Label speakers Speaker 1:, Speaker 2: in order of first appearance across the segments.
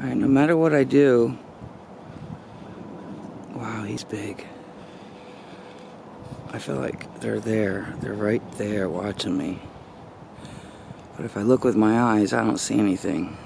Speaker 1: Alright, no matter what I do. Wow, he's big. I feel like they're there. They're right there watching me. But if I look with my eyes, I don't see anything.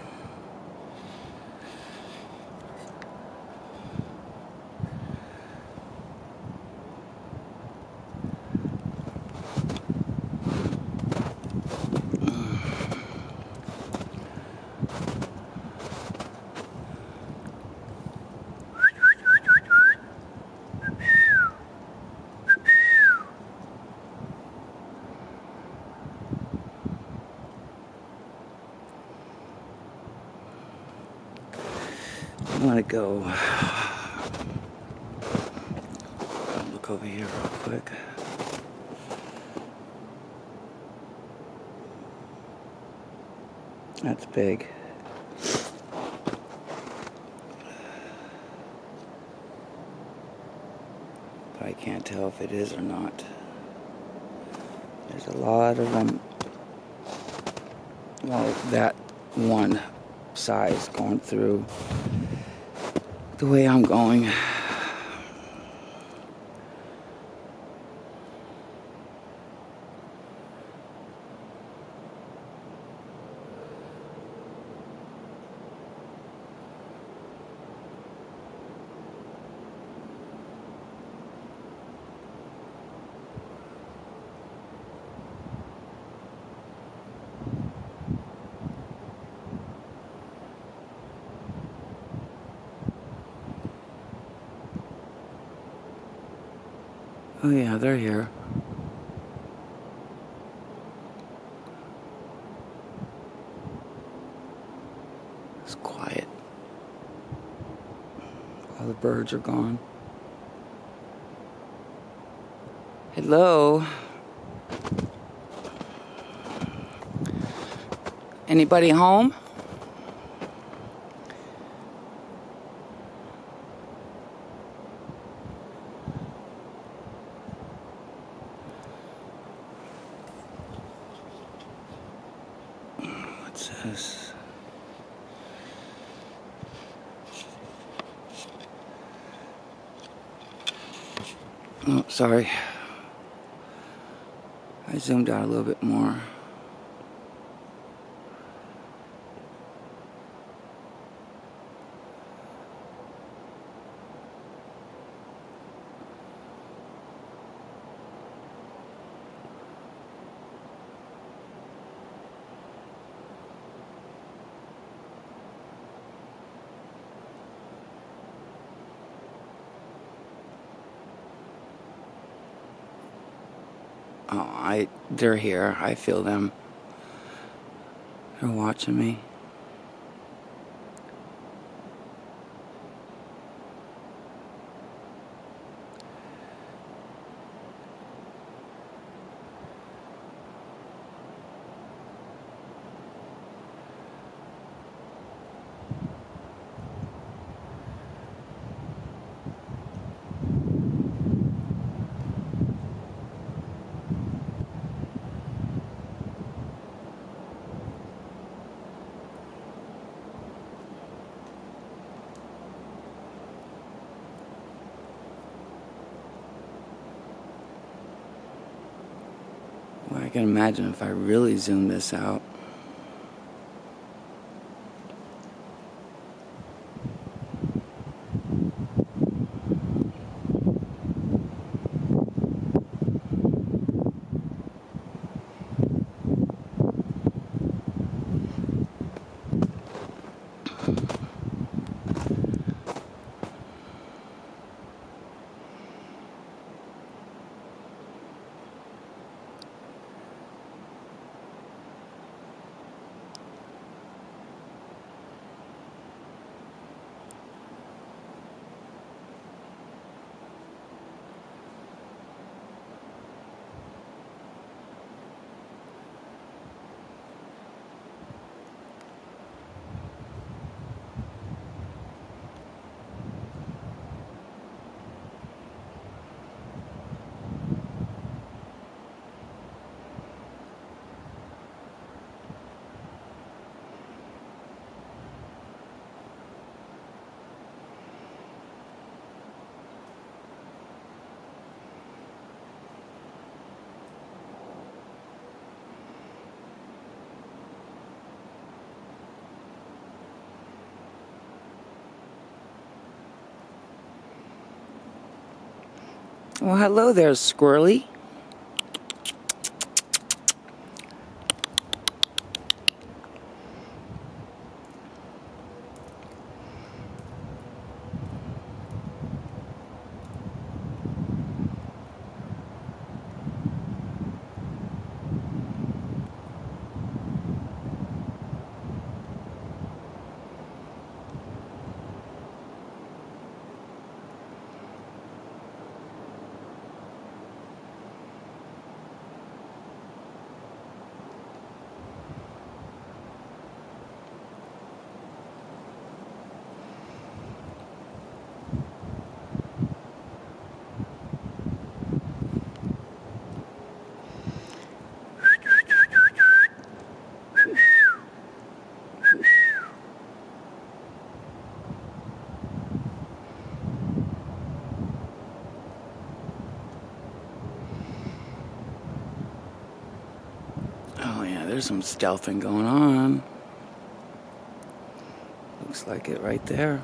Speaker 1: I want to go look over here real quick. That's big. But I can't tell if it is or not. There's a lot of them. Well, that one size going through the way I'm going. Oh yeah, they're here. It's quiet. All the birds are gone. Hello. Anybody home? This? Oh, sorry. I zoomed out a little bit more. Oh, I they're here. I feel them. They're watching me. Can imagine if I really zoom this out. Well, hello there, Squirrely. Oh yeah, there's some stealthing going on. Looks like it right there.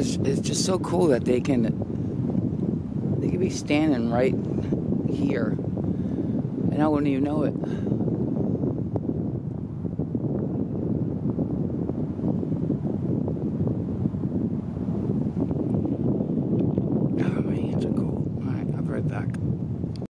Speaker 1: It's just so cool that they can they could be standing right here and I wouldn't even know it.